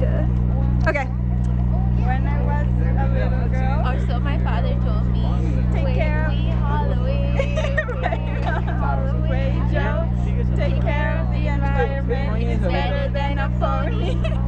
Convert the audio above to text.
duh. Okay. When I was a little girl, Or so my father told me. Take Wait, care of- we Halloween. Wait, Joe, take care of the environment. It's better than a pony.